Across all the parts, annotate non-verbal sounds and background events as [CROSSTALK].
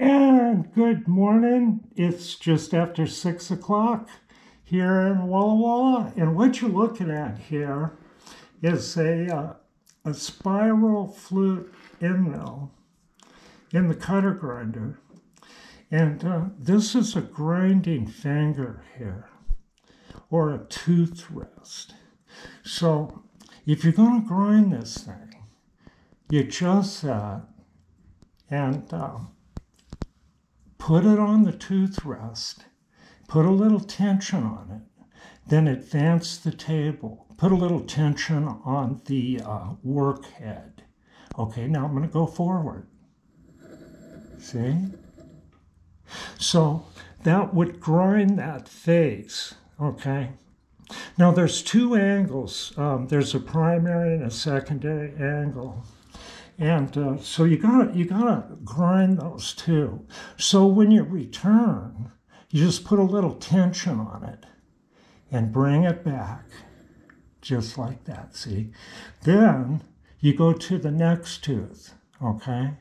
And good morning. It's just after six o'clock here in Walla Walla. And what you're looking at here is a, uh, a spiral flute end mill in the cutter grinder. And uh, this is a grinding finger here or a tooth rest. So if you're going to grind this thing, you adjust that and uh, put it on the tooth rest, put a little tension on it, then advance the table, put a little tension on the uh, work head. Okay, now I'm going to go forward. See? So that would grind that face, okay? Now there's two angles. Um, there's a primary and a secondary angle. And uh, so you gotta you gotta grind those two. So when you return, you just put a little tension on it and bring it back, just like that. See, then you go to the next tooth. Okay.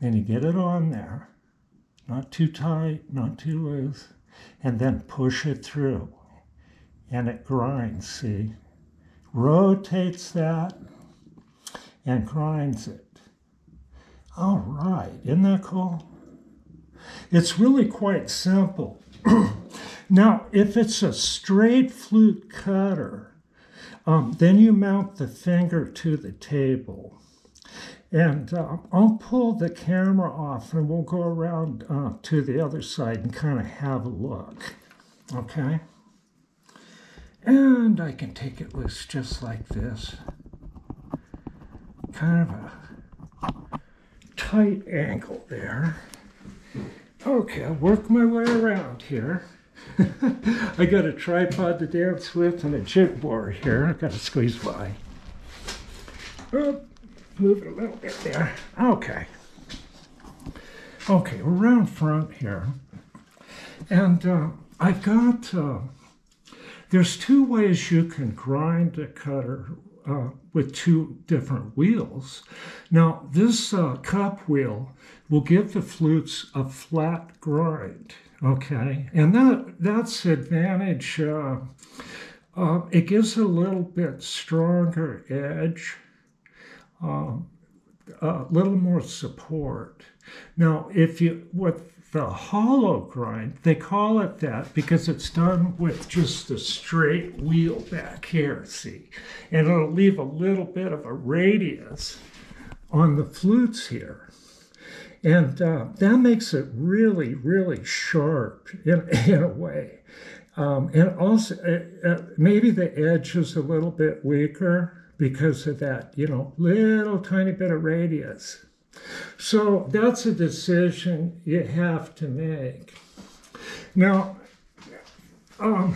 Then you get it on there, not too tight, not too loose, and then push it through, and it grinds. See, rotates that and grinds it. All right, isn't that cool? It's really quite simple. [CLEARS THROAT] now, if it's a straight flute cutter, um, then you mount the finger to the table. And uh, I'll pull the camera off and we'll go around uh, to the other side and kind of have a look. Okay? And I can take it loose just like this kind of a tight angle there. Okay, I'll work my way around here. [LAUGHS] I got a tripod to dance with and a jig borer here. I've got to squeeze by. Oh, move it a little bit there. Okay. Okay, we're around front here. And uh, I've got, uh, there's two ways you can grind a cutter uh, with two different wheels. Now, this uh, cup wheel will give the flutes a flat grind, okay? And that that's advantage. Uh, uh it gives a little bit stronger edge, um, a little more support. Now, if you what the hollow grind, they call it that because it's done with just a straight wheel back here, see? And it'll leave a little bit of a radius on the flutes here. And uh, that makes it really, really sharp in, [LAUGHS] in a way. Um, and also, uh, uh, maybe the edge is a little bit weaker because of that, you know, little tiny bit of radius. So that's a decision you have to make. Now, um,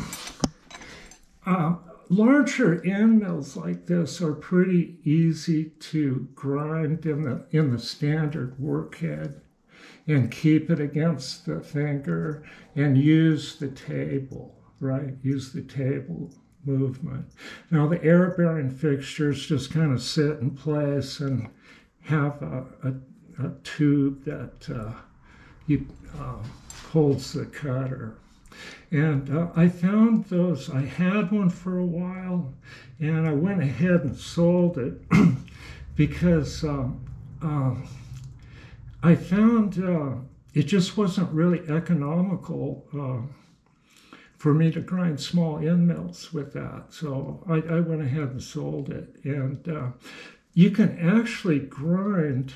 uh, larger end mills like this are pretty easy to grind in the in the standard workhead and keep it against the finger and use the table, right? Use the table movement. Now the air bearing fixtures just kind of sit in place and have a, a, a tube that uh, you, uh, holds the cutter. And uh, I found those, I had one for a while, and I went ahead and sold it [CLEARS THROAT] because um, um, I found uh, it just wasn't really economical uh, for me to grind small end mills with that. So I, I went ahead and sold it. And uh, you can actually grind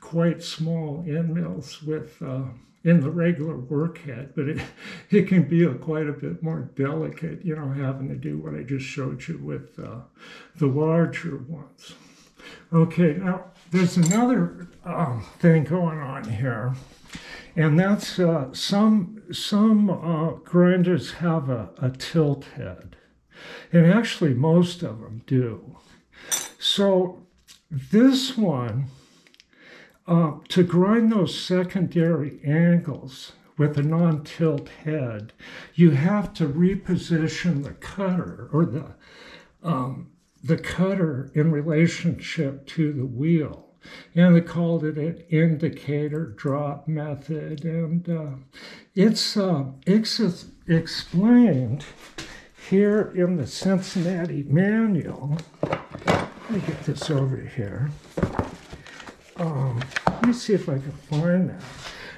quite small end mills with uh, in the regular work head, but it, [LAUGHS] it can be a, quite a bit more delicate, you know, having to do what I just showed you with uh, the larger ones. Okay, now there's another uh, thing going on here, and that's uh, some some uh, grinders have a, a tilt head, and actually most of them do. So this one, uh, to grind those secondary angles with a non-tilt head, you have to reposition the cutter or the um, the cutter in relationship to the wheel. and they called it an indicator drop method. And uh, it's, uh, it's explained here in the Cincinnati manual. Let me get this over here. Um, let me see if I can find that.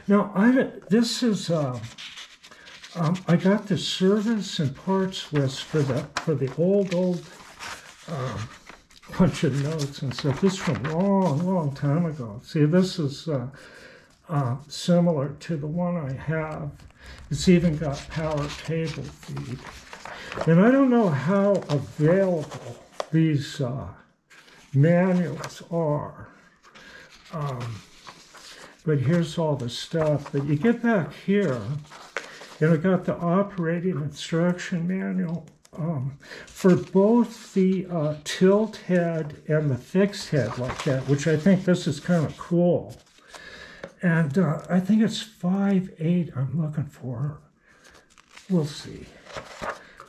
Now, I, this is, uh, um, I got the service and parts list for the, for the old, old um, bunch of notes and stuff. This from a long, long time ago. See, this is uh, uh, similar to the one I have. It's even got power cable feed. And I don't know how available these uh, manuals are. Um, but here's all the stuff. But you get back here, and I got the operating instruction manual um, for both the uh, tilt head and the fixed head like that, which I think this is kind of cool. And uh, I think it's 5.8 I'm looking for. We'll see.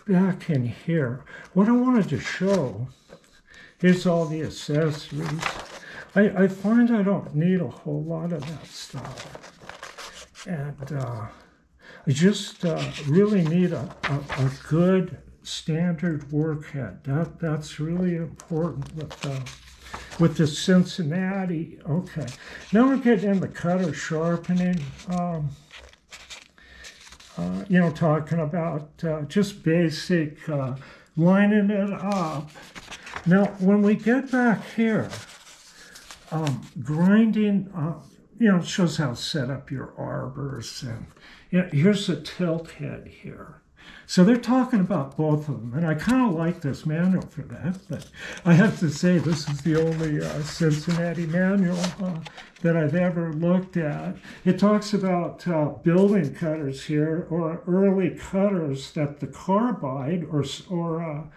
Back in here, what I wanted to show, here's all the accessories. I, I find I don't need a whole lot of that stuff. And uh, I just uh, really need a, a, a good standard work head. That that's really important with uh, with the Cincinnati. Okay, now we're getting in the cutter sharpening. Um, uh, you know, talking about uh, just basic uh, lining it up. Now, when we get back here, um, grinding, uh, you know, shows how to set up your arbors. And you know, here's a tilt head here. So they're talking about both of them, and I kind of like this manual for that. But I have to say, this is the only uh, Cincinnati manual uh, that I've ever looked at. It talks about uh, building cutters here, or early cutters that the carbide or or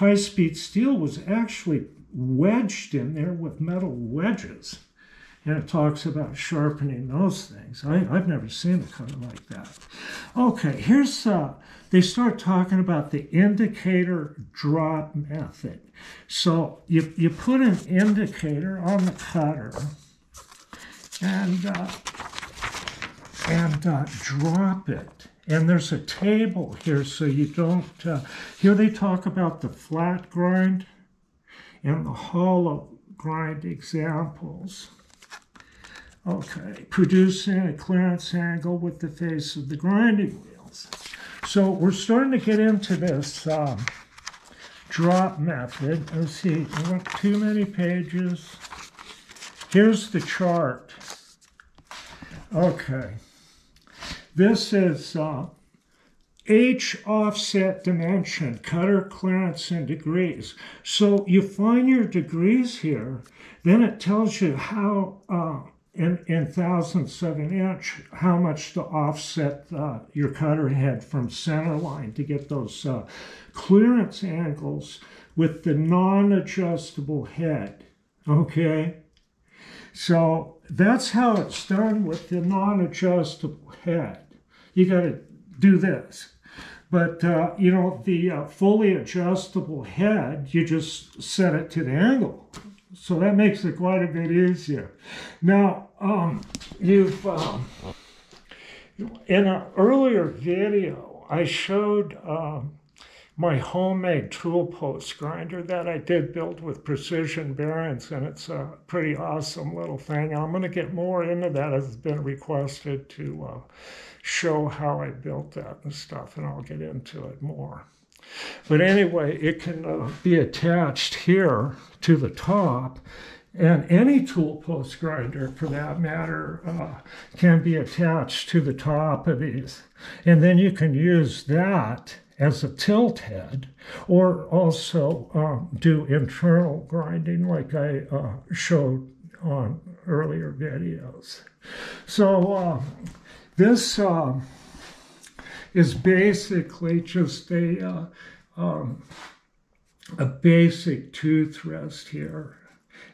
uh, high-speed steel was actually wedged in there with metal wedges and it talks about sharpening those things. I, have never seen a cutter like that. Okay, here's, uh, they start talking about the indicator drop method. So you, you put an indicator on the cutter and, uh, and uh, drop it. And there's a table here so you don't, uh, here they talk about the flat grind and the hollow grind examples. Okay, producing a clearance angle with the face of the grinding wheels. So we're starting to get into this um, drop method. Let's see, too many pages. Here's the chart. Okay, this is uh, H offset dimension, cutter clearance in degrees. So you find your degrees here, then it tells you how uh, in, in thousandths of an inch how much to offset uh, your cutter head from center line to get those uh, clearance angles with the non-adjustable head okay so that's how it's done with the non-adjustable head. You got to do this. But uh, you know the uh, fully adjustable head you just set it to the angle. So that makes it quite a bit easier. Now, um, you've, um, in an earlier video, I showed um, my homemade tool post grinder that I did build with precision bearings, and it's a pretty awesome little thing. I'm going to get more into that as it's been requested to uh, show how I built that and stuff, and I'll get into it more. But anyway, it can uh, be attached here to the top. And any tool post grinder, for that matter, uh, can be attached to the top of these. And then you can use that as a tilt head or also um, do internal grinding like I uh, showed on earlier videos. So uh, this um, is basically just a, uh, um, a basic tooth rest here.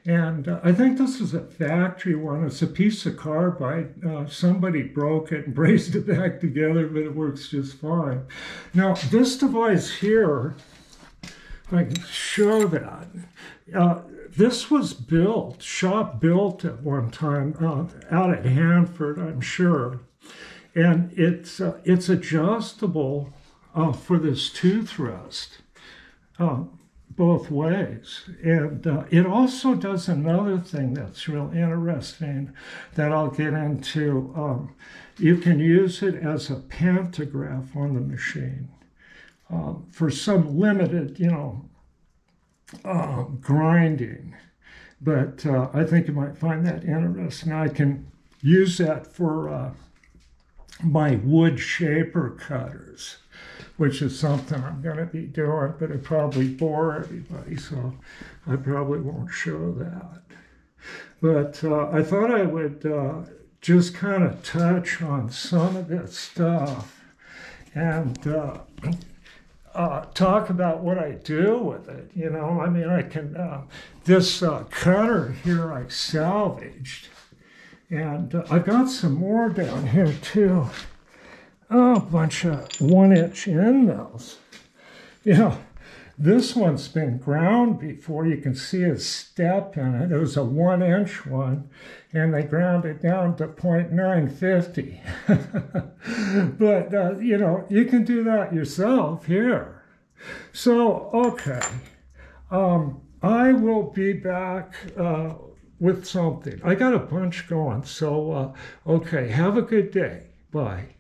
And uh, I think this is a factory one. It's a piece of carbide. Uh, somebody broke it and [LAUGHS] braced it back together, but it works just fine. Now, this device here I can show that. Uh, this was built, shop built at one time uh, out at Hanford, I'm sure. And it's, uh, it's adjustable uh, for this tooth rest uh, both ways. And uh, it also does another thing that's real interesting that I'll get into. Um, you can use it as a pantograph on the machine uh, for some limited, you know, uh, grinding. But uh, I think you might find that interesting. I can use that for uh, my wood shaper cutters, which is something I'm going to be doing, but it probably bore everybody, so I probably won't show that. But uh, I thought I would uh, just kind of touch on some of this stuff and uh, uh, talk about what I do with it. You know, I mean, I can, uh, this uh, cutter here I salvaged, and uh, I got some more down here too. Oh, a bunch of one inch end mills. Yeah, this one's been ground before. You can see a step in it. It was a one inch one, and they ground it down to 0.950. [LAUGHS] but, uh, you know, you can do that yourself here. So, okay. Um, I will be back uh, with something. I got a bunch going. So, uh, okay, have a good day. Bye.